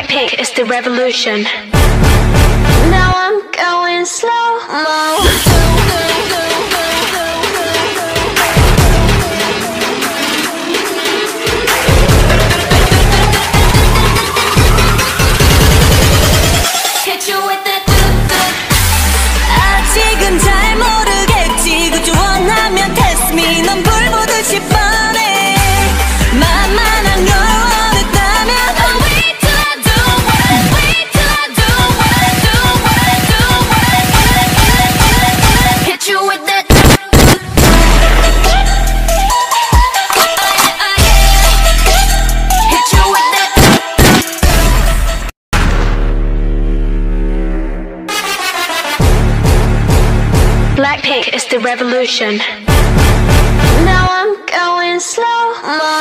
Blackpink is the revolution. Now I'm going slow-mo. music is the revolution. Now I'm going slow. mo.